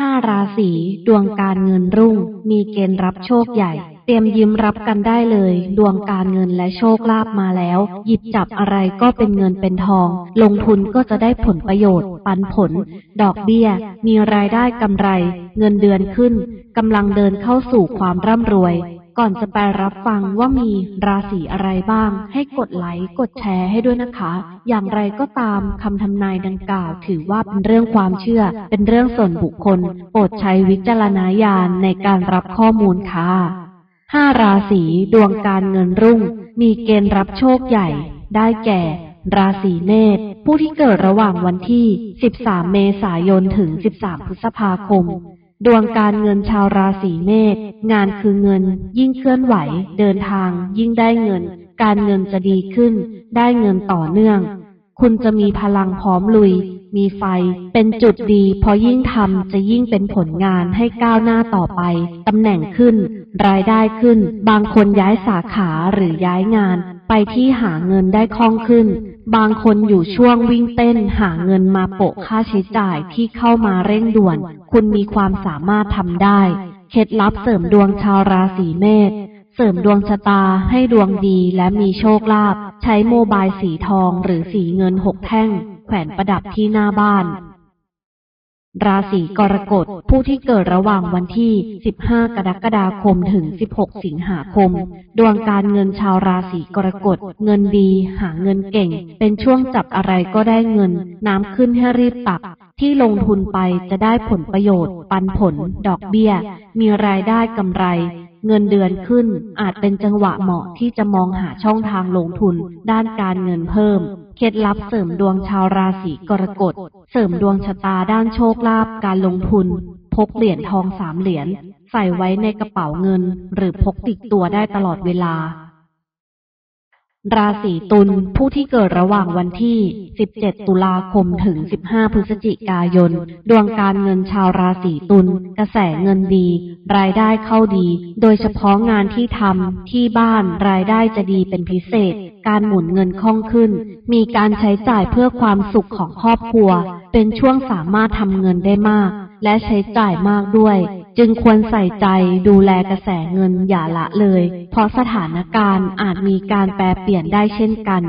ห้าราศีดวงการเงินรุ่ง มีเกณฑ์รับโชคใหญ่ เตรียมยิ้มรับกันได้เลย ดวงการเงินและโชคลาภมาแล้ว หยิบจับอะไรก็เป็นเงินเป็นทอง ลงทุนก็จะได้ผลประโยชน์ ปันผล ดอกเบี้ย มีรายได้กำไร เงินเดือนขึ้นกำลังเดินเข้าสู่ความร่ำรวย ก่อนจะไปรับฟังว่ามีราศีอะไรบ้าง ให้กดไลค์กดแชร์ให้ด้วยนะคะ อย่างไรก็ตามคำทำนายดังกล่าว ถือว่าเป็นเรื่องความเชื่อ เป็นเรื่องส่วนบุคคล โปรดใช้วิจารณญาณในการรับข้อมูลค่ะห้าราศีดวงการเงินรุ่ง มีเกณฑ์รับโชคใหญ่ ได้แก่ ราศีเมษผู้ที่เกิดระหว่างวันที่ 13 เมษายนถึง 13 พฤษภาคม ดวงการเงินชาวราศีเมษงานคือเงิน ยิ่งเคลื่อนไหว เดินทาง ยิ่งได้เงิน การเงินจะดีขึ้น ได้เงินต่อเนื่อง คุณจะมีพลังพร้อมลุย มีไฟ เป็นจุดดี พอยิ่งทำจะยิ่งเป็นผลงานให้ก้าวหน้าต่อไปตำแหน่งขึ้น รายได้ขึ้น บางคนย้ายสาขาหรือย้ายงาน ไปที่หาเงินได้คล่องขึ้น บางคนอยู่ช่วงวิ่งเต้นหาเงินมาโปะค่าใช้จ่ายที่เข้ามาเร่งด่วน คุณมีความสามารถทำได้ เคล็ดลับเสริมดวงชาวราศีเมษเสริมดวงชะตาให้ดวงดีและมีโชคลาภใช้โมบายสีทองหรือสีเงินหกแท่ง แขวนประดับที่หน้าบ้าน ราศีกรกฎผู้ที่เกิดระหว่างวันที่ 15 กรกฎาคมถึง 16 สิงหาคม ดวงการเงินชาวราศีกรกฎเงินดี หาเงินเก่ง เป็นช่วงจับอะไรก็ได้เงิน น้ำขึ้นให้รีบตัก ที่ลงทุนไปจะได้ผลประโยชน์ ปันผล ดอกเบี้ย มีรายได้กำไรเงินเดือนขึ้นอาจเป็นจังหวะเหมาะที่จะมองหาช่องทางลงทุนด้านการเงินเพิ่ม เคล็ดลับเสริมดวงชาวราศีกรกฎ เสริมดวงชะตาด้านโชคลาภการลงทุน พกเหรียญทองสามเหรียญ ใส่ไว้ในกระเป๋าเงิน หรือพกติดตัวได้ตลอดเวลา ราศีตุลผู้ที่เกิดระหว่างวันที่ 17 ตุลาคมถึง 15 พฤศจิกายน ดวงการเงินชาวราศีตุลกระแสเงินดี รายได้เข้าดี โดยเฉพาะงานที่ทำที่บ้านรายได้จะดีเป็นพิเศษ การหมุนเงินคล่องขึ้น มีการใช้จ่ายเพื่อความสุขของครอบครัว เป็นช่วงสามารถทำเงินได้มาก และใช้จ่ายมากด้วย จึงควรใส่ใจดูแลกระแสเงินอย่าละเลย เพราะสถานการณ์อาจมีการแปรเปลี่ยนได้เช่นกัน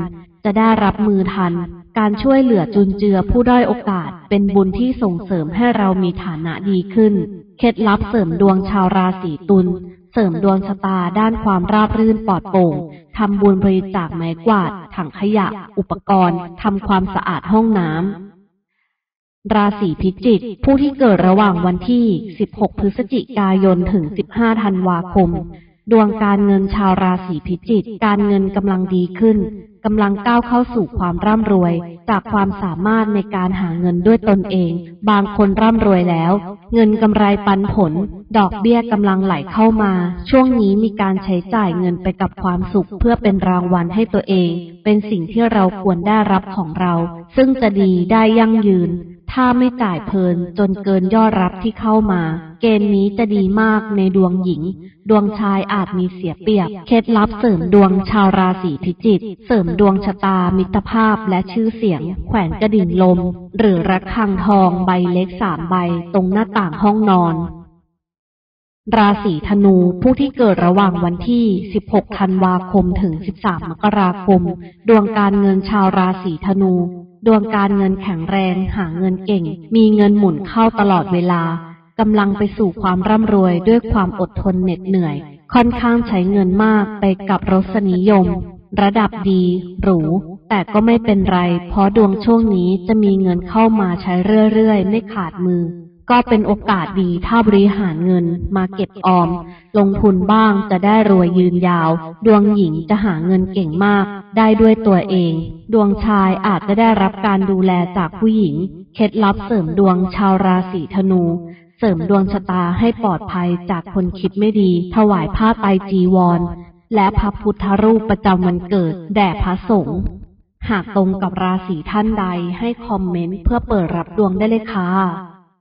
จะได้รับมือทัน การช่วยเหลือจุนเจือผู้ด้อยโอกาส เป็นบุญที่ส่งเสริมให้เรามีฐานะดีขึ้น เคล็ดลับเสริมดวงชาวราศีตุลเสริมดวงชะตาด้านความราบรื่นปลอดโปร่ง ทำบุญบริจาคไม้กวาด ถังขยะ อุปกรณ์ ทำความสะอาดห้องน้ำ ราศีพิจิก ผู้ที่เกิดระหว่างวันที่ 16 พฤศจิกายน ถึง 15 ธันวาคม ดวงการเงินชาวราศีพิจิก การเงินกำลังดีขึ้น กำลังก้าวเข้าสู่ความร่ำรวย จากความสามารถในการหาเงินด้วยตนเอง บางคนร่ำรวยแล้ว เงินกำไรปันผล ดอกเบี้ยกำลังไหลเข้ามา ช่วงนี้มีการใช้จ่ายเงินไปกับความสุข เพื่อเป็นรางวัลให้ตัวเอง เป็นสิ่งที่เราควรได้รับของเรา ซึ่งจะดีได้ยั่งยืน ถ้าไม่จ่ายเพลินจนเกินยอดรับที่เข้ามา เกณฑ์นี้จะดีมากในดวงหญิง ดวงชายอาจมีเสียเปรียบ เคล็ดลับเสริมดวงชาวราศีพิจิกเสริมดวงชะตามิตรภาพและชื่อเสียง แขวนกระดิ่งลม หรือระฆังทองใบเล็กสามใบ ตรงหน้าต่างห้องนอน ราศีธนูผู้ที่เกิดระหว่างวันที่ 16 ธันวาคม ถึง 13 มกราคม ดวงการเงินชาวราศีธนู ดวงการเงินแข็งแรง หาเงินเก่ง มีเงินหมุนเข้าตลอดเวลากำลังไปสู่ความร่ำรวยด้วยความอดทนเหน็ดเหนื่อย ค่อนข้างใช้เงินมากไปกับรสนิยม ระดับดี หรู แต่ก็ไม่เป็นไร เพราะดวงช่วงนี้จะมีเงินเข้ามาใช้เรื่อยๆ ไม่ขาดมือ ก็เป็นโอกาสดีถ้าบริหารเงินมาเก็บออม ลงทุนบ้างจะได้รวยยืนยาว ดวงหญิงจะหาเงินเก่งมาก ได้ด้วยตัวเอง ดวงชายอาจจะได้รับการดูแลจากผู้หญิง เคล็ดลับเสริมดวงชาวราศีธนู เสริมดวงชะตาให้ปลอดภัยจากคนคิดไม่ดี ถวายผ้าไตรจีวร และพระพุทธรูปประจำวันเกิดแด่พระสงฆ์หากตรงกับราศีท่านใดให้คอมเมนต์เพื่อเปิดรับดวงได้เลยค่ะ